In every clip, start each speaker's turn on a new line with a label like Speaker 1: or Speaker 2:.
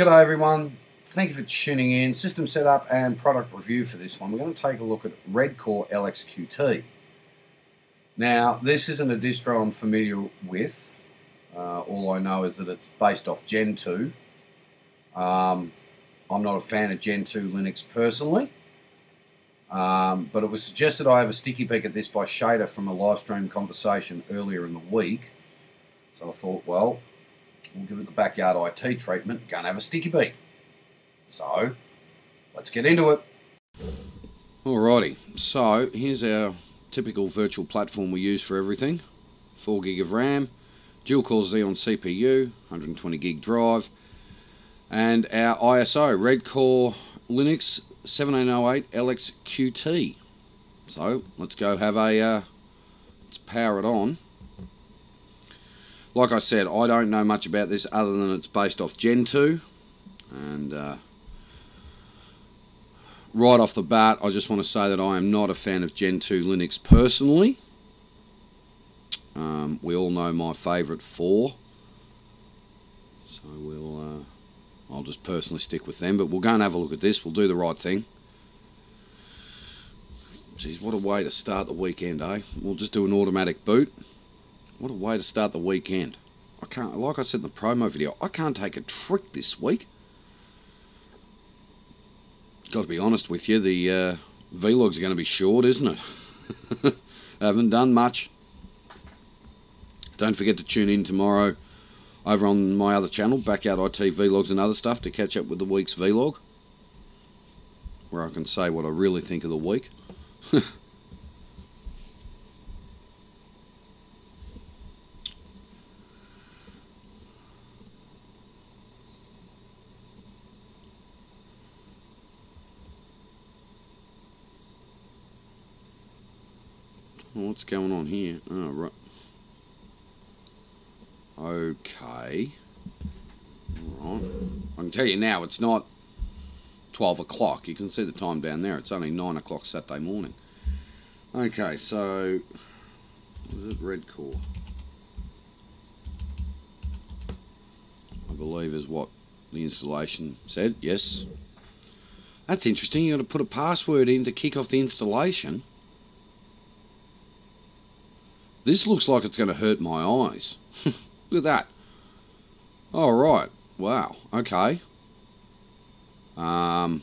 Speaker 1: G'day everyone. Thank you for tuning in. System setup and product review for this one. We're going to take a look at Redcore LXQT. Now, this isn't a distro I'm familiar with. Uh, all I know is that it's based off Gentoo. Um, I'm not a fan of Gentoo Linux personally. Um, but it was suggested I have a sticky peek at this by Shader from a live stream conversation earlier in the week. So I thought, well, we'll give it the backyard IT treatment, gonna have a sticky peek. So, let's get into it.
Speaker 2: Alrighty, so here's our typical virtual platform we use for everything. 4 gig of RAM, dual core Xeon CPU, 120 gig drive, and our ISO, Redcore Linux 1708 LXQT. So let's go have a, uh, let's power it on. Like I said, I don't know much about this other than it's based off Gentoo. And uh, right off the bat, I just want to say that I am not a fan of Gentoo Linux personally. Um, we all know my favourite four. So we'll, uh, I'll just personally stick with them. But we'll go and have a look at this. We'll do the right thing. Geez, what a way to start the weekend, eh? We'll just do an automatic boot. What a way to start the weekend. I can't, like I said in the promo video, I can't take a trick this week. Got to be honest with you, the uh, vlogs are going to be short, isn't it? Haven't done much. Don't forget to tune in tomorrow over on my other channel, Backyard IT Vlogs and other stuff, to catch up with the week's vlog. Where I can say what I really think of the week. What's going on here? Oh, right. Okay. Alright. I can tell you now, it's not 12 o'clock. You can see the time down there. It's only 9 o'clock Saturday morning. Okay, so... What is it? Redcore. I believe is what the installation said. Yes. That's interesting. You've got to put a password in to kick off the installation. This looks like it's going to hurt my eyes. Look at that. All right. Wow. Okay. Um.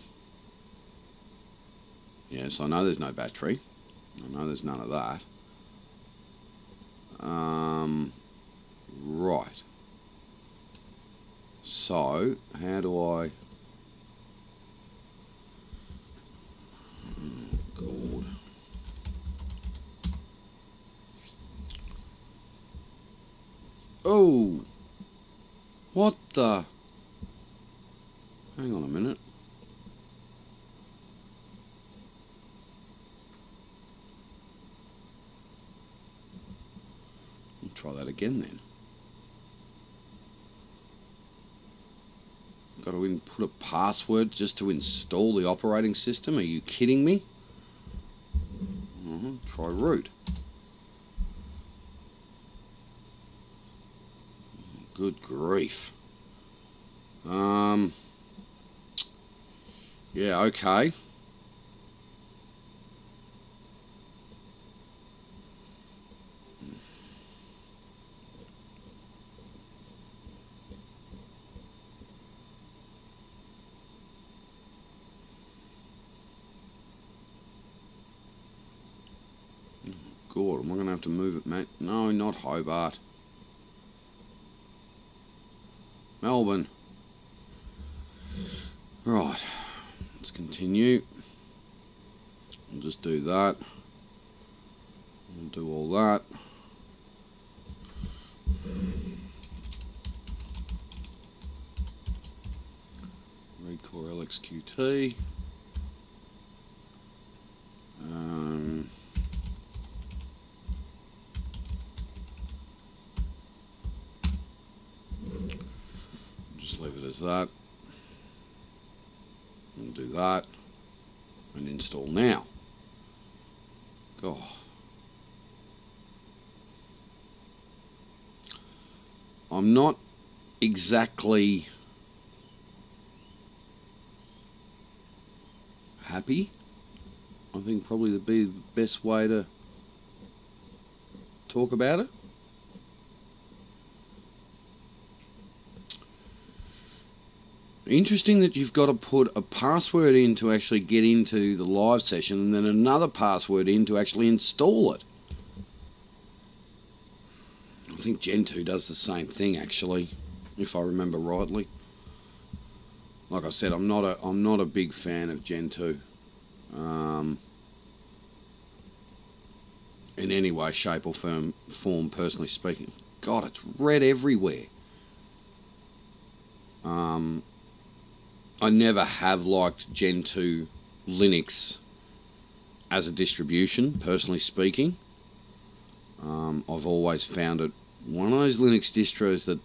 Speaker 2: Yes, I know there's no battery. I know there's none of that. Um. Right. So, how do I... Oh, God. Oh! What the? Hang on a minute. I'll try that again then. Got to input a password just to install the operating system? Are you kidding me? Uh -huh. Try root. Good grief. Um, yeah, okay. God, am I going to have to move it, mate? No, not Hobart. Melbourne. Right, let's continue. We'll just do that. We'll do all that. Redcore LXQT. that. and do that. And install now. God. I'm not exactly happy. I think probably would be the best way to talk about it. Interesting that you've got to put a password in to actually get into the live session and then another password in to actually install it. I think Gentoo does the same thing actually, if I remember rightly. Like I said, I'm not a I'm not a big fan of Gentoo. Um, in any way, shape, or form, form, personally speaking. God, it's red everywhere. Um, I never have liked Gentoo Linux as a distribution, personally speaking. Um, I've always found it one of those Linux distros that,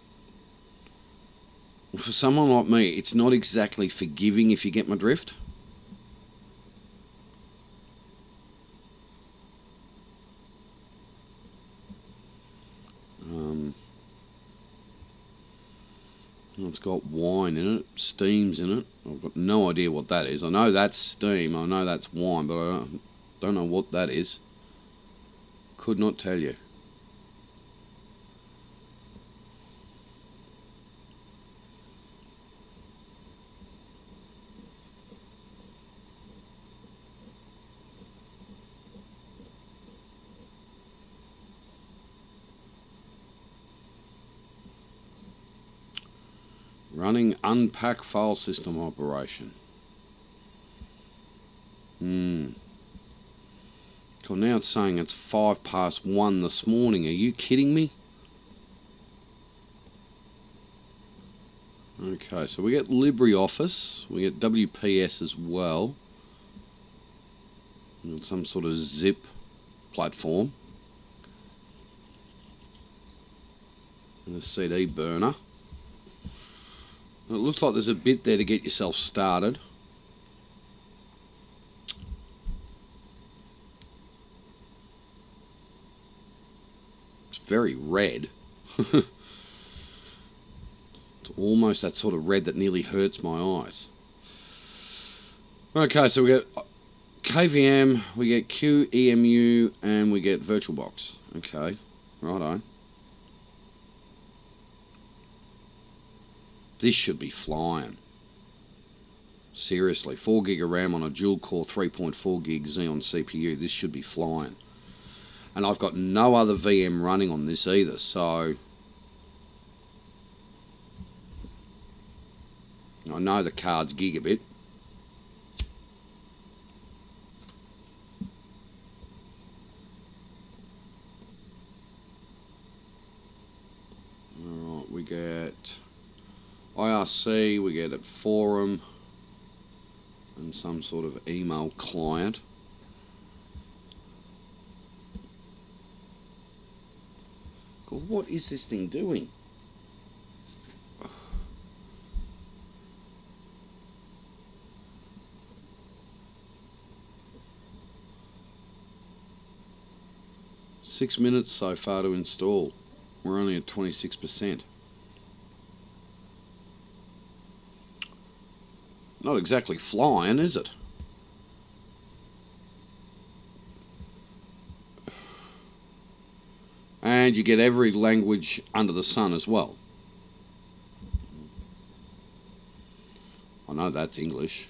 Speaker 2: for someone like me, it's not exactly forgiving if you get my drift. Um, it's got wine in it, steams in it. I've got no idea what that is. I know that's steam, I know that's wine, but I don't, don't know what that is. Could not tell you. Running unpack file system operation. Hmm. Well, now it's saying it's five past one this morning. Are you kidding me? Okay, so we get LibreOffice, we get WPS as well. Some sort of zip platform. And a CD burner. It looks like there's a bit there to get yourself started. It's very red. it's almost that sort of red that nearly hurts my eyes. Okay, so we get KVM, we get QEMU, and we get VirtualBox. Okay, righto. This should be flying. Seriously, 4 gig of RAM on a dual core 3.4 gig Xeon CPU. This should be flying. And I've got no other VM running on this either, so I know the card's gigabit. Alright, we get IRC, we get at forum and some sort of email client. God, what is this thing doing? Six minutes so far to install. We're only at 26%. Not exactly flying, is it? And you get every language under the sun as well. I know that's English.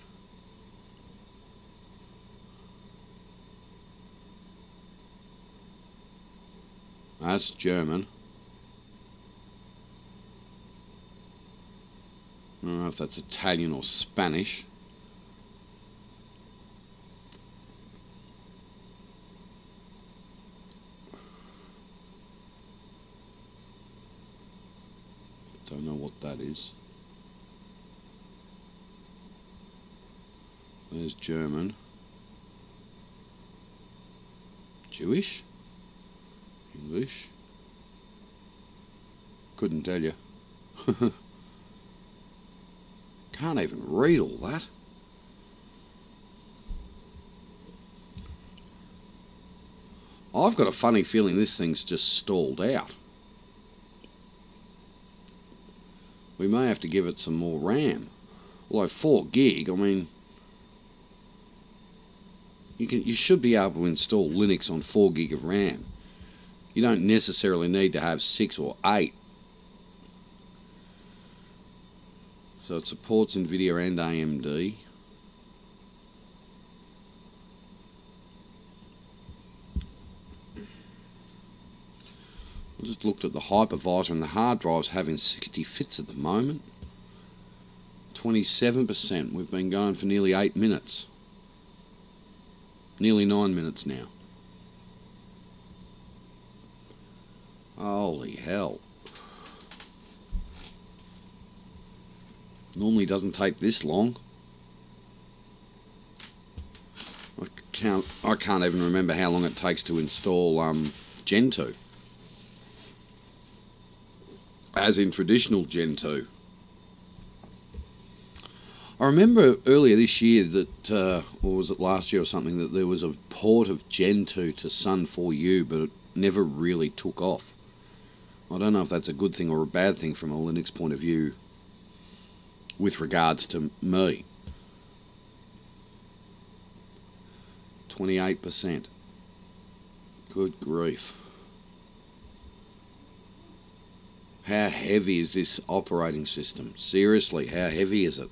Speaker 2: That's German. I don't know if that's Italian or Spanish. Don't know what that is. There's German. Jewish? English? Couldn't tell you. Can't even read all that. I've got a funny feeling this thing's just stalled out. We may have to give it some more RAM. Although 4 gig, I mean... you can you should be able to install Linux on 4 gig of RAM. You don't necessarily need to have 6 or 8. So it supports NVIDIA and AMD. I just looked at the hypervisor and the hard drive's having 60 fits at the moment. 27%. We've been going for nearly 8 minutes. Nearly 9 minutes now. Holy hell. Normally doesn't take this long. I can't I can't even remember how long it takes to install um, Gentoo as in traditional Gentoo. I remember earlier this year that, uh, or was it last year or something, that there was a port of Gentoo to Sun 4U, but it never really took off. I don't know if that's a good thing or a bad thing from a Linux point of view with regards to me. 28%. Good grief. How heavy is this operating system? Seriously, how heavy is it?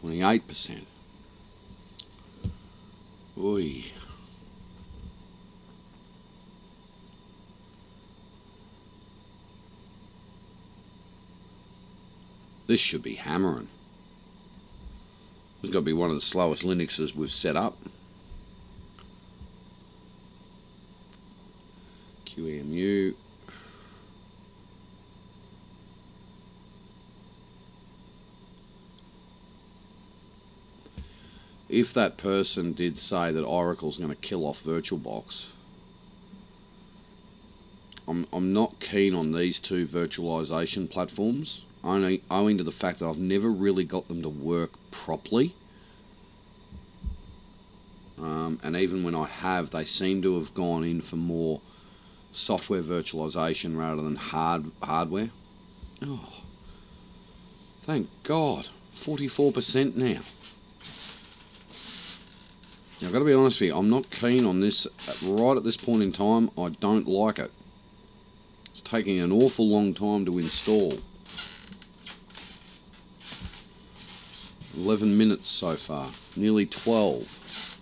Speaker 2: Twenty-eight percent. Oi. This should be hammering. This has got to be one of the slowest Linuxes we've set up. QEMU. If that person did say that Oracle's going to kill off VirtualBox, I'm, I'm not keen on these two virtualization platforms, only owing to the fact that I've never really got them to work properly. Um, and even when I have, they seem to have gone in for more software virtualization rather than hard hardware. Oh, thank God, 44% now. Now, I've got to be honest with you, I'm not keen on this right at this point in time. I don't like it. It's taking an awful long time to install. 11 minutes so far, nearly 12.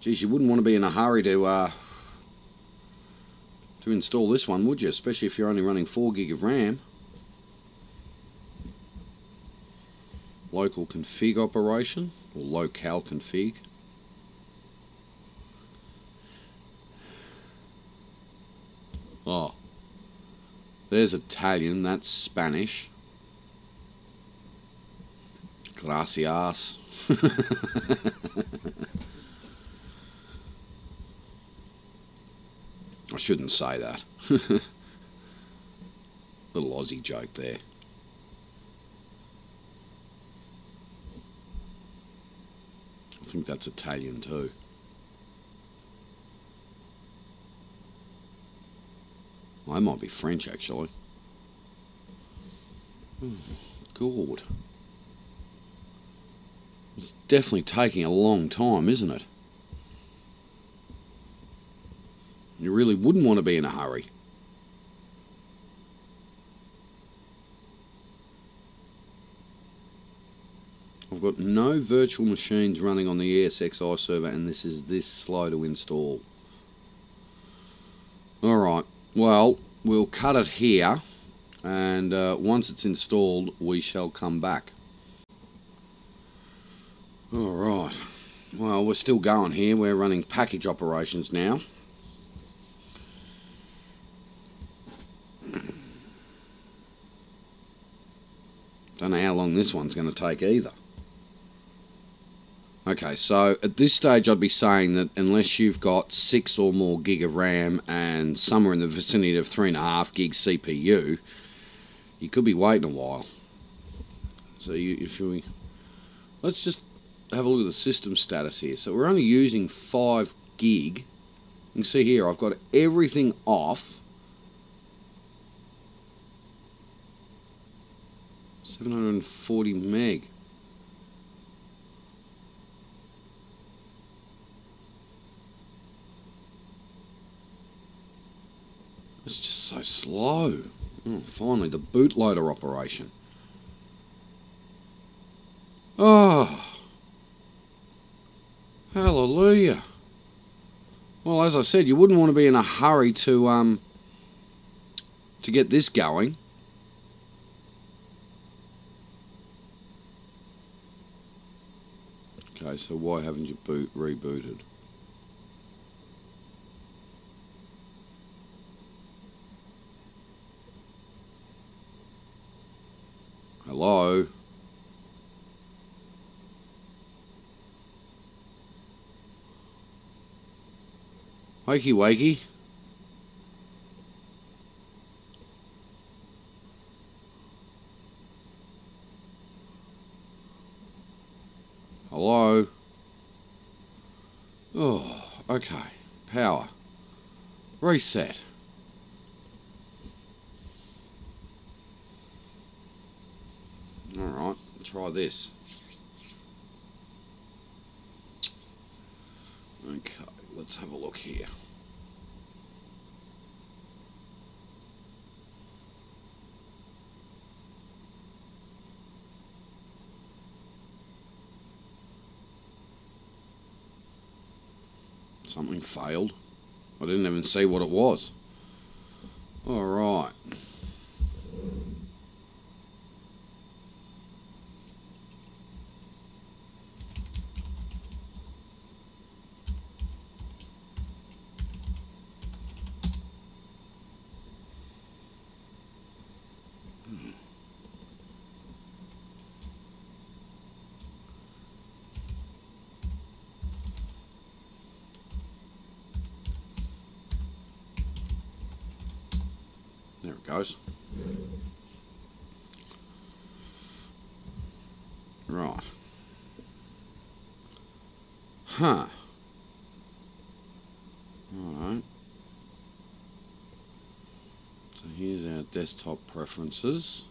Speaker 2: Geez, you wouldn't want to be in a hurry to uh, to install this one, would you? Especially if you're only running 4 gig of RAM. Local config operation or locale config. Oh, there's Italian, that's Spanish. Gracias. I shouldn't say that. Little Aussie joke there. Think that's Italian too. I might be French actually. Hmm, oh, God. It's definitely taking a long time, isn't it? You really wouldn't want to be in a hurry. Got no virtual machines running on the ESXi server and this is this slow to install. Alright, well, we'll cut it here and uh, once it's installed we shall come back. Alright, well we're still going here, we're running package operations now. Don't know how long this one's going to take either. Okay, so at this stage, I'd be saying that unless you've got six or more gig of RAM and somewhere in the vicinity of three and a half gig CPU, you could be waiting a while. So you, if you, let's just have a look at the system status here. So we're only using five gig. You can see here I've got everything off. 740 meg. It's just so slow. Oh, finally, the bootloader operation. Oh. Hallelujah. Well, as I said, you wouldn't want to be in a hurry to um to get this going. Okay, so why haven't you boot rebooted? Hello? Wakey wakey. Hello? Oh, okay. Power. Reset. Alright, try this. Okay, let's have a look here. Something failed. I didn't even see what it was. Alright. There it goes. Right. Huh. Alright. So here's our desktop preferences.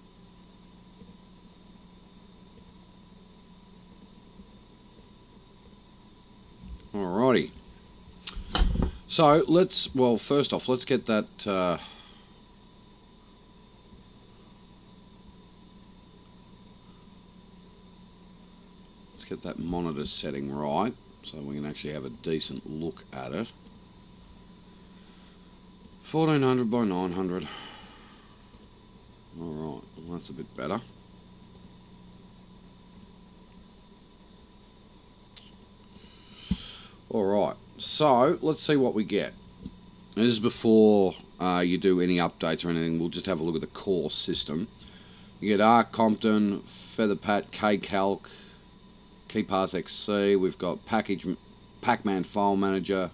Speaker 2: Alrighty. So let's, well, first off, let's get that. Uh, let's get that monitor setting right so we can actually have a decent look at it. 1400 by 900. Alright, well, that's a bit better. Alright, so let's see what we get. This is before uh, you do any updates or anything, we'll just have a look at the core system. You get ARC Compton, FeatherPad, KCalc, KeePassXC, we've got package Pacman File Manager,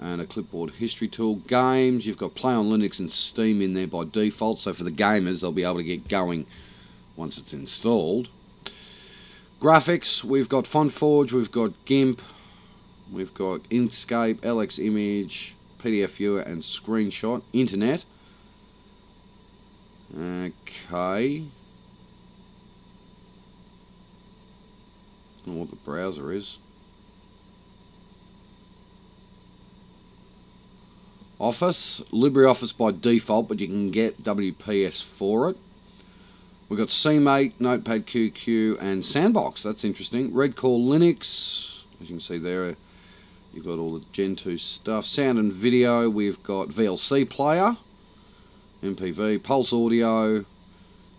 Speaker 2: and a clipboard history tool. Games, you've got Play on Linux and Steam in there by default, so for the gamers, they'll be able to get going once it's installed. Graphics, we've got FontForge, we've got GIMP, we've got Inkscape, LX Image, PDF Viewer, and Screenshot. Internet. Okay. I don't know what the browser is. Office, LibreOffice by default, but you can get WPS for it. We've got CMake, Notepad QQ, and Sandbox. That's interesting. Redcore Linux, as you can see there, you've got all the Gentoo stuff. Sound and video, we've got VLC Player, MPV, Pulse Audio,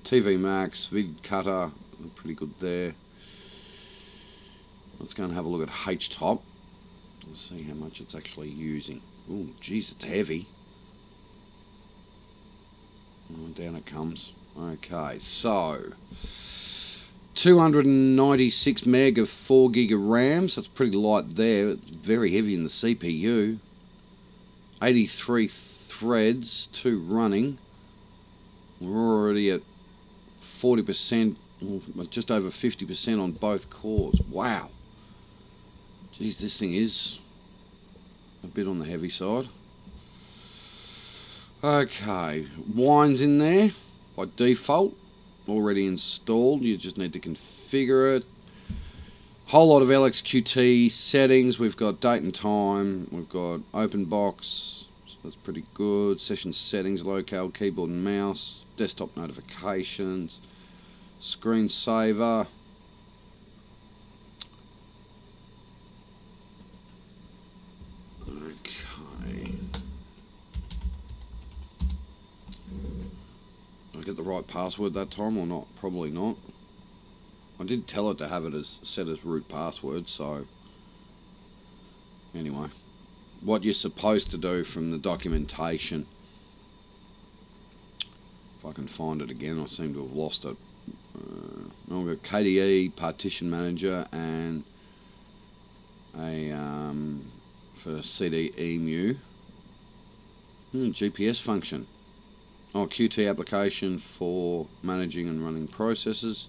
Speaker 2: TV Max, Vid Cutter, pretty good there. Let's go and have a look at HTOP. Let's see how much it's actually using. Oh, geez, it's heavy. Oh, down it comes. Okay, so 296 meg of 4 gig of RAM, so it's pretty light there. It's very heavy in the CPU. 83 threads, two running. We're already at 40%, just over 50% on both cores. Wow. Geez, this thing is a bit on the heavy side. Okay, Wine's in there by default already installed. You just need to configure it. Whole lot of LXQT settings. We've got date and time. We've got Openbox. So that's pretty good. Session settings, locale, keyboard and mouse. Desktop notifications. Screensaver. I get the right password that time or not? Probably not. I did tell it to have it as set as root password, so anyway. What you're supposed to do from the documentation. If I can find it again, I seem to have lost it. Uh, I've got KDE partition manager and a um, for CD emu hmm, GPS function. Oh, Qt application for managing and running processes.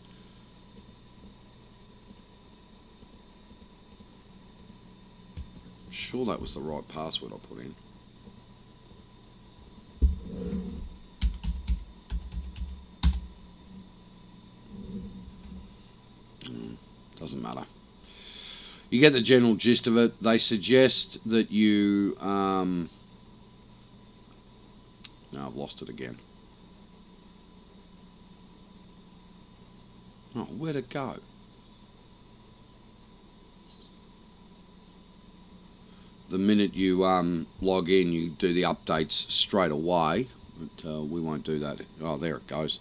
Speaker 2: Sure that was the right password I put in. Hmm, doesn't matter. You get the general gist of it. They suggest that you um, now I've lost it again. Oh, where'd it go? The minute you um, log in, you do the updates straight away. But uh, we won't do that. Oh, there it goes.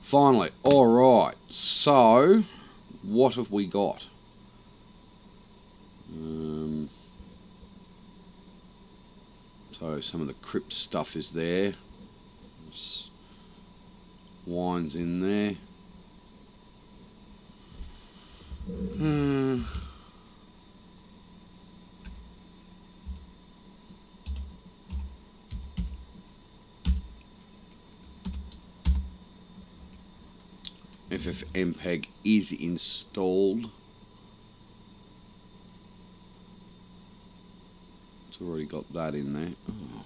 Speaker 2: Finally, alright. So, what have we got? Um, so some of the crypt stuff is there. Wines in there. Hmm. FFmpeg is installed. Already got that in there. Oh.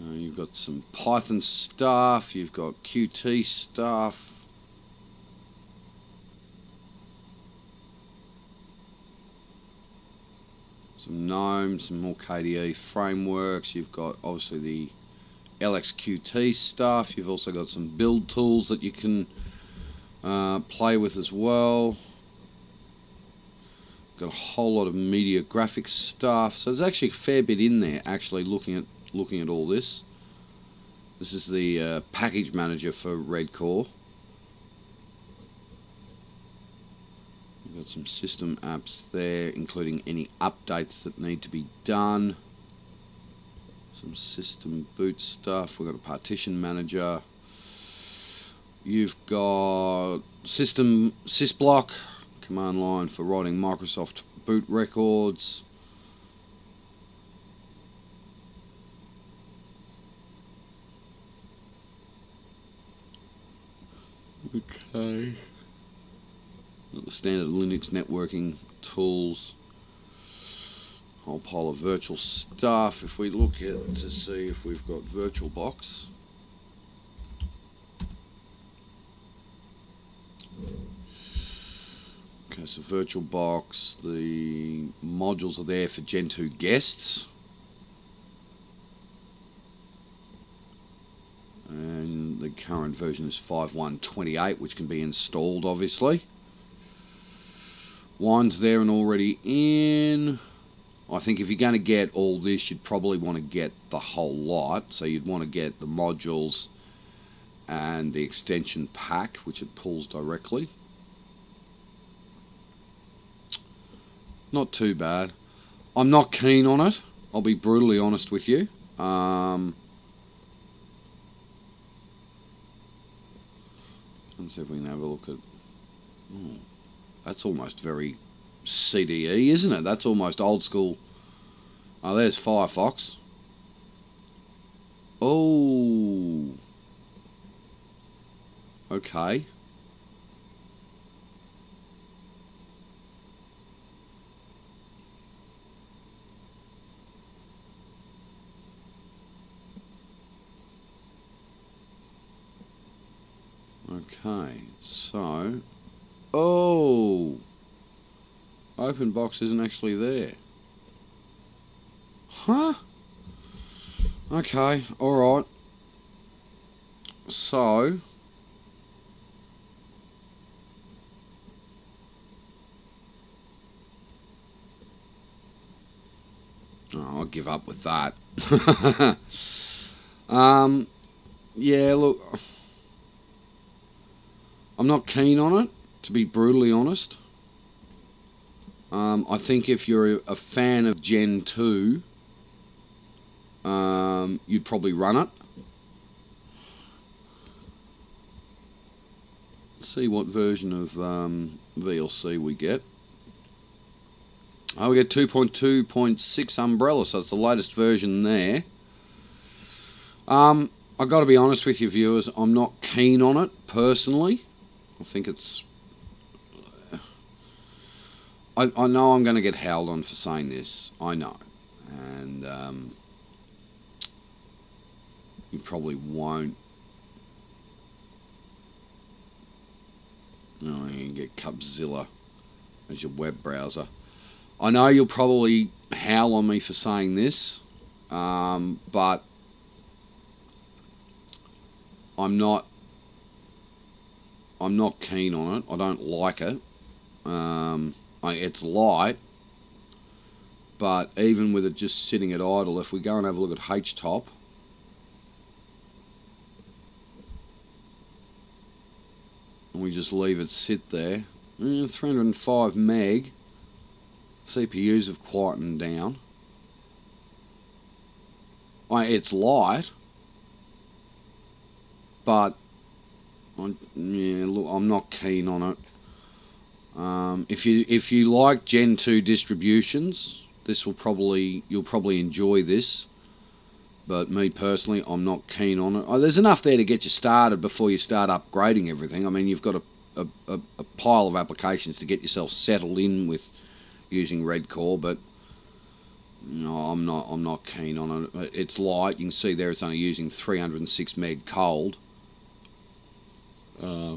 Speaker 2: Uh, you've got some Python stuff, you've got Qt stuff. Some GNOME, some more KDE frameworks. You've got obviously the LXQT stuff. You've also got some build tools that you can uh, play with as well. Got a whole lot of media graphics stuff. So there's actually a fair bit in there. Actually, looking at looking at all this. This is the uh, package manager for Redcore. We've got some system apps there, including any updates that need to be done. Some system boot stuff. We've got a partition manager. You've got system sysblock command line for writing Microsoft boot records. Okay. The standard Linux networking tools. Whole pile of virtual stuff. If we look at to see if we've got VirtualBox. Okay, so VirtualBox, the modules are there for Gentoo guests. And the current version is 5.1.28, which can be installed, obviously. Wine's there and already in. I think if you're going to get all this, you'd probably want to get the whole lot. So you'd want to get the modules and the extension pack, which it pulls directly. Not too bad. I'm not keen on it. I'll be brutally honest with you. Um, Let's see if we can have a look at. Oh, that's almost very CDE, isn't it? That's almost old school. Oh, there's Firefox. Oh. Okay. Okay, so... Oh! Openbox isn't actually there. Huh? Okay, alright. So... Oh, I'll give up with that. um, yeah, look... I'm not keen on it, to be brutally honest. Um, I think if you're a fan of Gentoo, um, you'd probably run it. Let's see what version of um, VLC we get. Oh, we get 2.2.6 Umbrella, so it's the latest version there. Um, I've got to be honest with you, viewers, I'm not keen on it, personally. I think it's. I, I know I'm going to get howled on for saying this. I know. And um, you probably won't. Oh, you can get QupZilla as your web browser. I know you'll probably howl on me for saying this, um, but I'm not I'm not keen on it. I don't like it. Um, I, it's light, but even with it just sitting at idle, if we go and have a look at H-top, and we just leave it sit there, eh, 305 meg, CPUs have quietened down. I, it's light, but I, yeah, look, I'm not keen on it. Um, if you if you like Gentoo distributions, this will probably you'll probably enjoy this. But me personally, I'm not keen on it. Oh, there's enough there to get you started before you start upgrading everything. I mean, you've got a, a, a pile of applications to get yourself settled in with using Redcore, but no, I'm not. I'm not keen on it. It's light. You can see there it's only using 306 meg cold. Uh,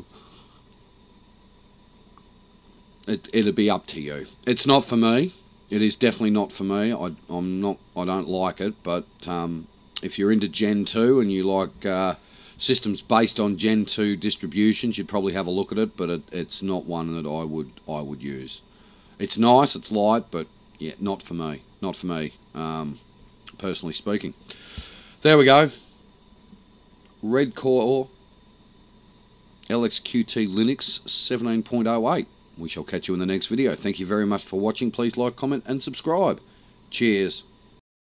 Speaker 2: it it'll be up to you. It's not for me. It is definitely not for me. I I'm not. I don't like it. But um, if you're into Gentoo and you like uh, systems based on Gentoo distributions, you'd probably have a look at it. But it, it's not one that I would I would use. It's nice. It's light, but yeah, not for me. Not for me. Um, personally speaking. There we go. Redcore LXQT Linux 17.08. We shall catch you in the next video. Thank you very much for watching. Please like, comment and subscribe. Cheers.